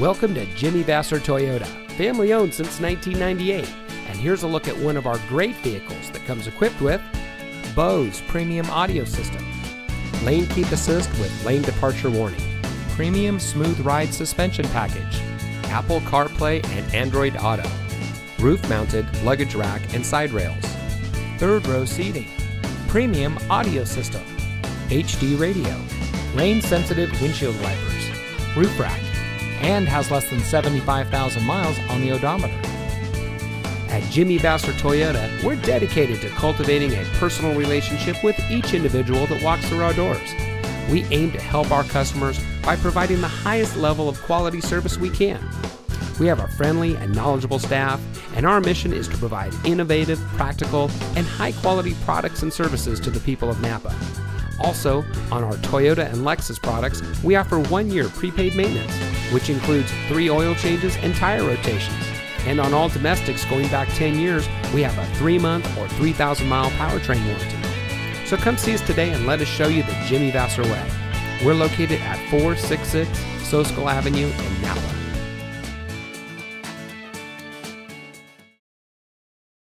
Welcome to Jimmy Vasser Toyota, family owned since 1998. And here's a look at one of our great vehicles that comes equipped with Bose premium audio system, lane keep assist with lane departure warning, premium smooth ride suspension package, Apple CarPlay and Android Auto, roof mounted luggage rack and side rails, third row seating, premium audio system, HD radio, rain sensitive windshield wipers, roof rack, and has less than 75,000 miles on the odometer. At Jimmy Vasser Toyota, we're dedicated to cultivating a personal relationship with each individual that walks through our doors. We aim to help our customers by providing the highest level of quality service we can. We have a friendly and knowledgeable staff, and our mission is to provide innovative, practical, and high quality products and services to the people of Napa. Also, on our Toyota and Lexus products, we offer one year prepaid maintenance, which includes three oil changes and tire rotations. And on all domestics going back 10 years, we have a three month or 3,000 mile powertrain warranty. So come see us today and let us show you the Jimmy Vasser way. We're located at 466 Soscol Avenue in Napa.